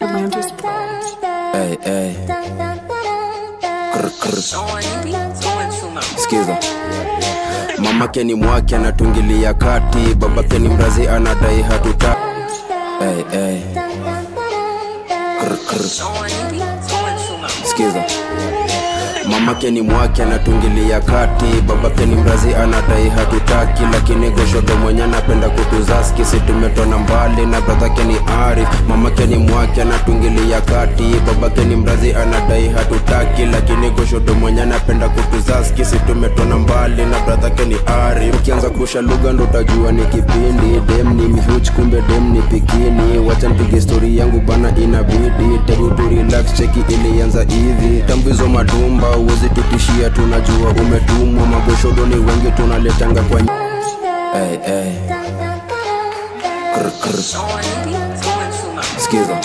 Hey, hey. Krr. Mamake ni mwake anatungilia kati, babake ni mrazi anadai hatuta. Hey, hey. Mamake ni mwake anatungilia kati, babake ni mrazi anadai hatutaki, lakini goshodo mwenye anapenda kutuzaski, si mbali na bradhake ni Arif. Mamake ni mwake anatungilia kati, babake ni mrazi anadai hatutaki, lakini goshodo mwenye anapenda kutuzaski, si tumetona mbali na bradhake ni Arif. Ukianza kusha lugha ndo ni kipindi, dem ni mihuch kumbe dem ni pikini. Wacha nipige story yangu bana, inabidi. Tebu tu relax, cheki ilianza hivi, tambizo madumba uwezi tutishia, tunajua umetumwa. magoshodoni wengi, tunaletanga kwa hey, hey. Krr, krr. Sikiza.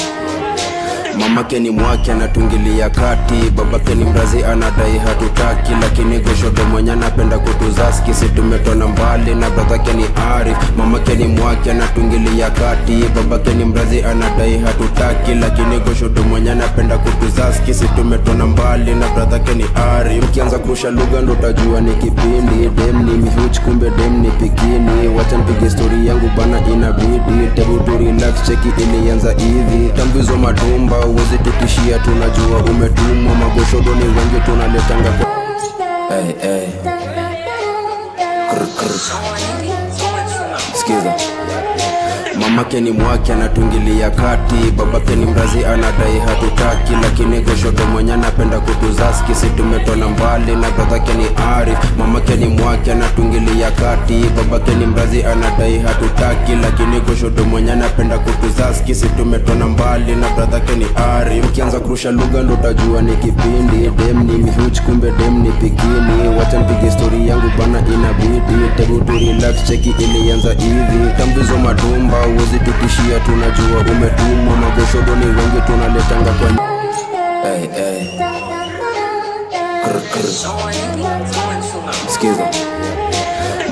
Mamake ni mwake anatungilia kati, babake ni mrazi anadai hatutaki, lakini goshodo mwenye anapenda kutuzaski, si mbali na bradhake ni Arif. Mamake ni mwake anatungilia kati, babake ni mrazi anadai hatutaki, lakini goshodo mwenye anapenda kutuzaski, si mbali na bradhake ni Arif. Ukianza kurusha lugha ndo utajua ni kipindi, demni mihuch kumbe demni pikini. Wacha nipige story yangu bana, inabidi. Tebu tu relax, cheki ilianza hivi, tambizo madumba uwezi tutishia, tunajua umetumwa. Magoshodo ni wengi, tunaletanga hey, hey. Sikiza. Mamake ni mwake anatungilia kati, babake ni mrazi anadai hatutaki, lakini goshoto mwenye anapenda kutuzaski, si tumetona mbali na bradhake ni Arif. Mamake ni mwake anatungilia kati, babake ni mrazi anadai hatutaki, lakini goshoto mwenye anapenda kutuzaski, si tumetona mbali na bradhake ni Arif. Ukianza kurusha lugha ndo utajua ni kipindi, dem ni mihuch kumbe dem ni pikini. Wacha nipige yangu bana, inabidi. Tebu tu relax, cheki ilianza hivi, tambizo madumba uwezi tutishia, tunajua umetumwa. Magoshodo ni wengi, tunaletanga kwa hey, hey.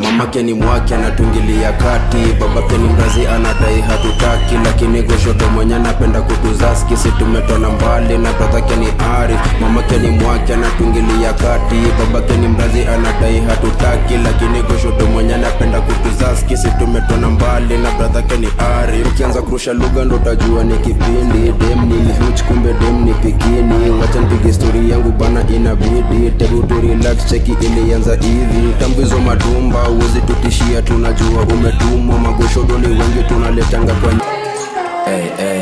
Mamake ni mwake anatungilia kati, babake ni mrazi anadai hatutaki, lakini goshodo mwenye anapenda kutuzaski, si tumetona mbali na bradhake ni ari. Mamake ni mwake anatungilia kati, babake ni mrazi anadai hatutaki, lakini goshodo mwenye anapenda kutuzaski, si tumetona mbali na bradhake ni ari Ukianza kurusha lugha ndo tajua ni kipindi, dem ni huch kumbe dem ni pikini. Wacha nipige story yangu bana, inabidi tebu tu relax, cheki ilianza hivi, tambizo madumba uwezi tutishia, tunajua umetumwa. Magoshodo ni wengi, tunaletanga kwa hey, hey.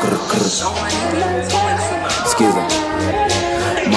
Krr, krr.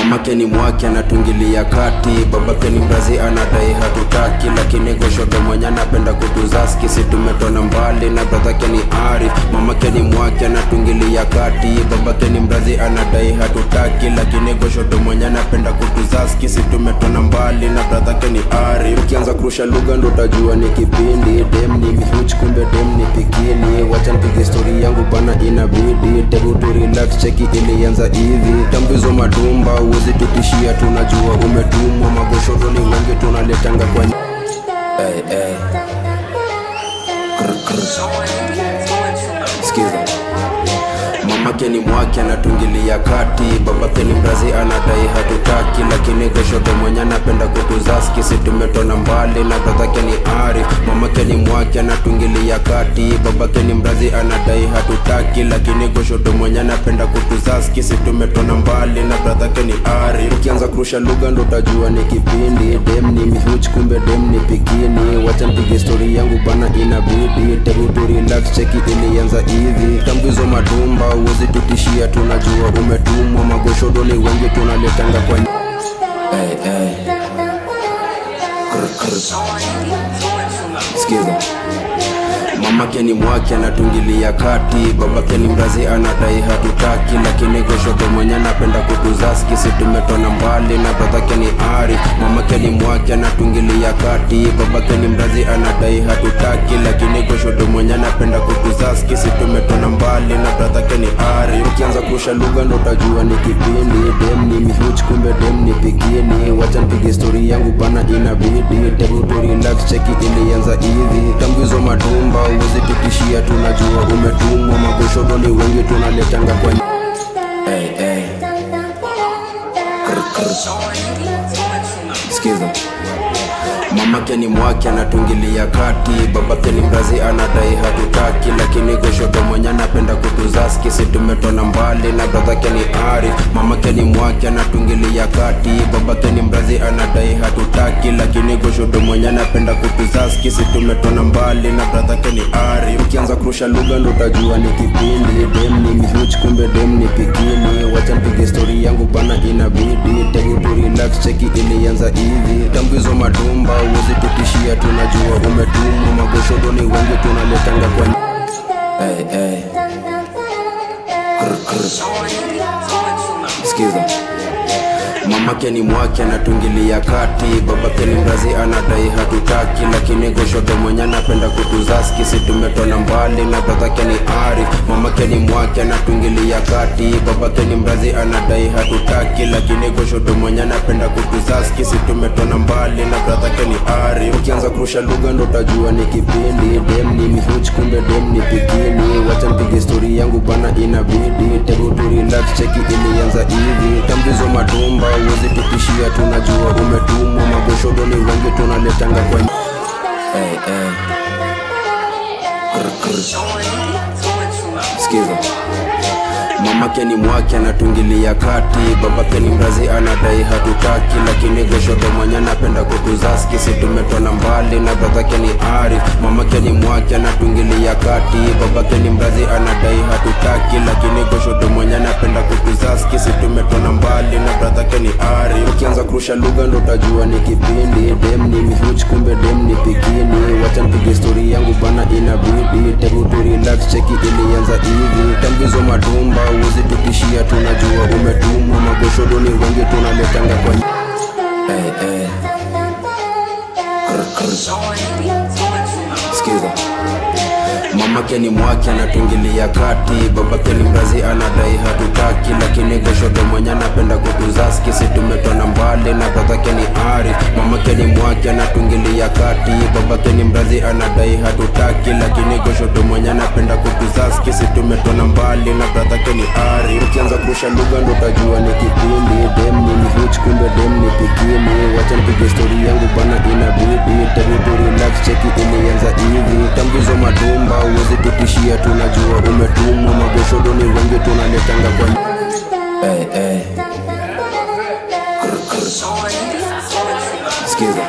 Mamake ni mwake anatungilia kati, babake ni mrazi anadai hatutaki, lakini goshodo mwenye anapenda kutuzaski, si tumetona mbali na bradhake ni Arif. Mamake ni mwake anatungilia kati, babake ni mrazi anadai hatutaki, lakini goshodo mwenye anapenda kutuzaski, tumetona mbali na bradhake ni Arif. Ukianza kurusha lugha ndo utajua ni kipindi, dem ni mihuch kumbe dem ni pikini. Wacha nipige yangu bana, inabidi tebu tu relax, cheki ilianza hivi, tambizo madumba uwezi tutishia, tunajua umetumwa. Magoshoro ni wengi, tunaletanga kwa hey, hey. Sikiza. Mamake ni mwake anatungilia kati, babake ni mrazi anadai hatutaki, lakini goshoke mwenye anapenda kutuzaski, si mbali na bradhake ni ari. Mamake ni mwake anatungilia kati, babake ni mrazi anadai hatutaki, lakini goshoto mwenye anapenda kutuzaski, si mbali na bradhake ni ari. Ukianza kurusha lugha ndo utajua ni kipindi, dem ni mihuch kumbe dem ni pikini. Wacha mpige story yangu bana, inabidi. Tebu relax, cheki ilianza hivi, tambizo madumba uwezi tutishia, tunajua umetumwa. magosho ni wengi, tunaletanga kwa hey, hey. Krr, krr. Mamake ni mwake anatungilia kati, babake ni mrazi anadai hatutaki, lakini goshodo mwenye anapenda kutuzaski, si mbali na bradhake ni ari. Mamake ni mwake anatungilia kati, babake ni mrazi anadai hatutaki, lakini goshodo mwenye anapenda kutuzaski, si mbali na bradhake ni ari. Ukianza kusha lugha ndo utajua ni kipindi, dem ni mihuch kumbe dem ni pikini. Wacha nipige story yangu pana inabidi. Tebu relax, cheki ilianza hivi, tambuizo madumba uwezi tutishia tunajua umetumwa. Magoshodo ni wengi tunaletanga kwa hey, hey. Sikiza mamake ni mwake anatungilia kati. Babake ni mrazi anadai hatutaki lakini kushoto mwenye anapenda kutuzaski si tumetona mbali na bradhake ni ari. Mamake ni mwake anatungilia kati. Babake ni mrazi anadai hatutaki. Lakini goshodo mwenye anapenda kutuzaski si tumetona mbali na bradhake ni ari. Ukianza kurusha lugha ndo utajua ni kipindi. Dem ni mihuch kumbe dem ni pikini. Wacha stori yangu bana inabidi. Tegi tu relax cheki ilianza hivi. Madumba uwezi tutishia tunajua umetumwa magosho doni wengi tunaletanga kwa hey, hey. Krr, krr. Sikiza mamake ni mwake anatungilia kati. Babake ni mrazi anadai hatutaki lakini goshodo mwenye anapenda kutuzaski si tumetona mbali na bradhake ni ari. Mamake ni mwake anatungilia kati. Babake ni mrazi anadai hatutaki lakini goshodo mwenye anapenda kutuzaski si tumetona mbali na bradhake ni ari. Ukianza kurusha lugha ndo utajua ni kipindi. Dem ni mihuch kumbe dem ni pikini wacha mpige stori yangu bana inabidi. Tebu tu relax cheki ilianza hivi. Tambizo matumba uwezi tunajua umetumwa magoshodo ni tunaletanga kwa hey, hey. Krr, krr. Sikiza mamake ni mwake anatungilia kati. Babake ni mrazi anadai hatutaki. Lakini goshodo mwenye anapenda kutuzaski si tumetona mbali na bradhake ni ari. Mamake ni mwake anatungilia kati. Babake ni mrazi anadai hatutaki. Lakini Goshoto mwenye anapenda kutuzaski tumetona mbali na bradhake ni ari. Ukianza kurusha lugha ndo utajua ni kipindi. Dem ni mihuch kumbe dem ni pikini. Wacha mpige stori yangu bana inabidi. Tebu tu cheki ilianza hivi. Tambizo madumba uwezi tutishia tunajua umetumwa. Magoshodo ni wengi tunaletanga kwa hey, hey. Sikiza mamake ni mwake anatungilia kati. Babake ni mrazi anadai hatutaki lakini goshodo mwenye anapenda kutuzaski si tumetona mbali na bradhake ni ari. Mamake ni mwake anatungilia kati. Babake ni mrazi anadai hatutaki lakini goshodo mwenye anapenda kutuzaski si tumetona mbali na bradhake ni ari. Ukianza kurusha lugha ndo utajua ni kipindi. Dem ni mihuch kumbe dem ni pikini. Wacha mpige stori yangu bana inabidi. Tu relax cheki ilianza hivi. Tambizo madumba uwezi tutishia tunajua umetumwa. Magoshodo ni wengi tunaletanga kwa hey, hey. Sikiza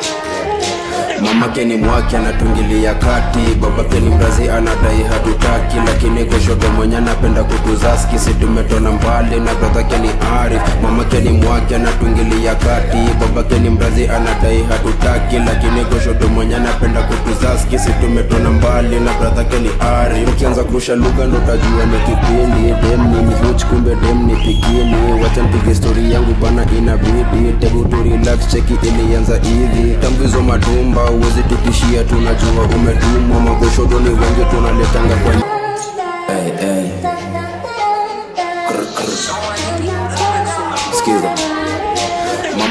mamake ni mwake anatungilia kati. Babake ni mrazi anadai hatutaki lakini kushoto mwenye anapenda kutuzaski. Si tumetona mbali na bradhake ni Arif. mamake ni mwake anatungilia kati. Babake ni mrazi anadai hatutaki lakini kushoto mwenye anapenda kutuzaski. Si tumetona mbali na bradhake ni Arif. ukianza kurusha lugha ndo utajua ni kipindi. Dem ni mihuch kumbe dem ni pikini. Wacha yangu bana inabidi. Tebu cheki ilianza hivi. Tambizo madumba uwezi tutishia tunajua umetumwa magoshodo ni wengi tunaletanga kwa hey, hey. Krr, krr.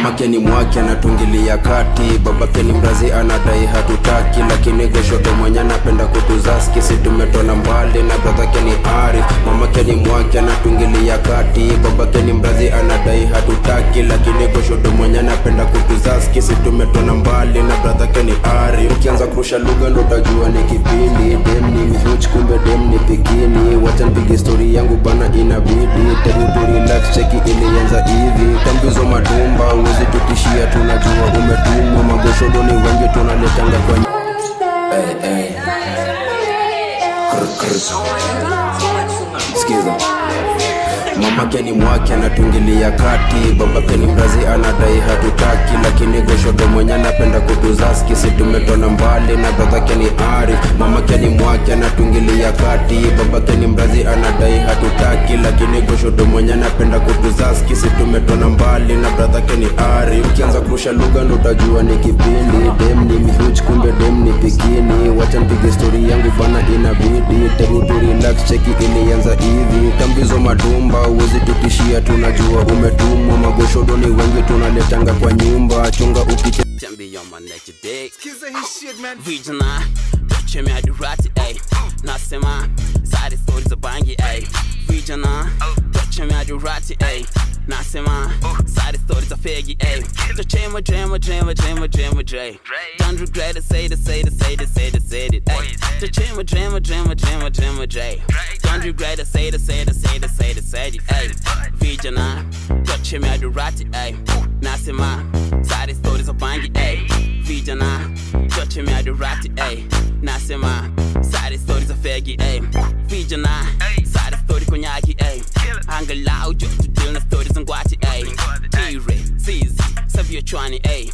Mamake ni mwake anatungilia kati. Babake ni mrazi anadai hatutaki lakini goshoto mwenye anapenda kutuzaski si tumetona mbali na bradhake ni ari. Mamake ni mwake anatungilia kati. Babake ni mrazi anadai hatutaki lakini goshoto mwenye anapenda kutuzaski si tumetona mbali na bradhake ni ari. Ukianza kurusha lugha ndo utajua ni kipindi. Demni mihuch kumbe demni pikini wacha stori yangu bana inabidi. Tebu tu relax ilianza hivi. Tambizo madumba umetumwa magoshodoni wengi tunaletanga kwenye hey, hey. Sikiza mamake ni mwake anatungilia kati. Babake ni mrazi anadai hatutaki lakini goshodo mwenye anapenda kutuzaski tumetona mbali na bradhake ni ari. Mamake ni mwake anatungilia kati. Babake ni mrazi anadai hatutaki lakini goshodo mwenye anapenda kutuzaski tumetona mbali na bradhake ni ari. Ukianza kurusha lugha ndo ni kipindi. Dem ni mihuch kumbe dem ni pikini wacha mpige stori yangu bana inabidi. Tebu tu relax cheki ilianza hivi. Tambizo madumba uwezi tutishia tunajua umetumwa. Magoshodo ni wengi tunaletanga kwa nyumba. Chunga ukiche ay nasema side stories za bangi ay vijana choche miadirati ay nasema side Biggie, ayy. Just jam with jam with jam with jam with jam with Dre. Don't regret it, say it, say it, say it, say it, say it, ayy. Just jam with jam with jam with jam with jam with Dre. Don't regret it, say it, say it, say it, say it, say it, ayy. Vijana, toče mi adurati, ayy. Nasima, sari stories of bangi, ayy. Vijana, toče mi adurati, ayy. Nasima, sari stories of fegi, ayy. Vijana, story konyaki ay angalau jo tudil na stories ngwati ay tire sizi savio chwani ay